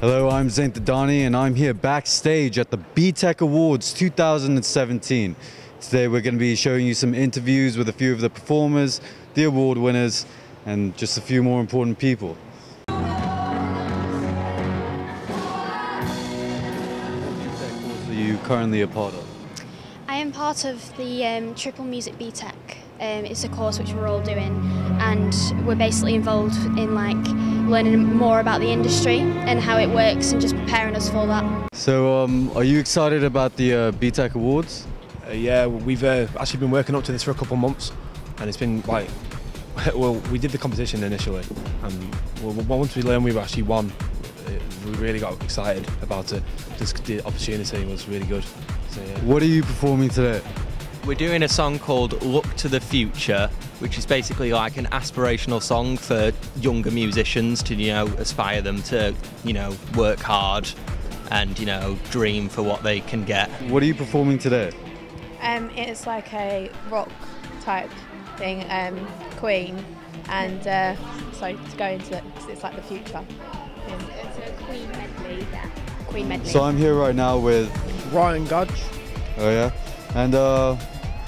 Hello, I'm Zain Tadani and I'm here backstage at the BTEC Awards 2017. Today we're going to be showing you some interviews with a few of the performers, the award winners, and just a few more important people. Are you currently a part of? I am part of the um, Triple Music BTEC. Um, it's a course which we're all doing, and we're basically involved in like learning more about the industry and how it works, and just preparing us for that. So, um, are you excited about the uh, BTEC Awards? Uh, yeah, we've uh, actually been working up to this for a couple of months, and it's been like, well, we did the competition initially, and well, once we learned we actually won, we really got excited about it. Just the opportunity was really good. So, yeah. What are you performing today? We're doing a song called Look to the Future, which is basically like an aspirational song for younger musicians to, you know, aspire them to, you know, work hard and, you know, dream for what they can get. What are you performing today? Um, it's like a rock type thing, um, Queen, and uh, so to go into it, 'cause it's like the future. Yeah. It's a Queen medley, yeah. Queen medley. So, I'm here right now with, Ryan Gudge. oh yeah, and uh,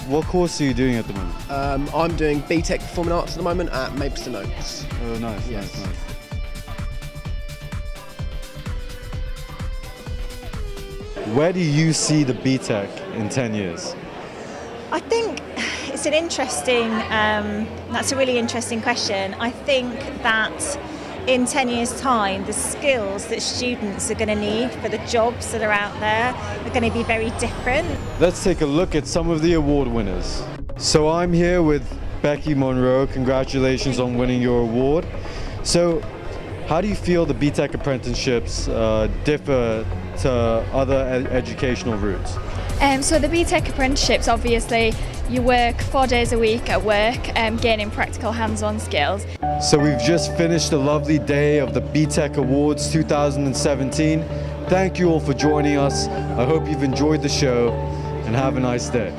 what course are you doing at the moment? Um, I'm doing BTEC Performing Arts at the moment at Maplesden Noakes. Oh, nice, Yes. nice, nice. Where do you see the BTEC in 10 years? I think it's an interesting, um, that's a really interesting question. I think that in 10 years' time, the skills that students are going to need for the jobs that are out there are going to be very different. Let's take a look at some of the award winners. So I'm here with Becky Monroe. Congratulations on winning your award. So, how do you feel the BTEC apprenticeships uh, differ to other ed- educational routes? Um, so the BTEC apprenticeships, obviously, you work four days a week at work, um, gaining practical hands-on skills. So we've just finished a lovely day of the BTEC Awards 2017. Thank you all for joining us. I hope you've enjoyed the show and have a nice day.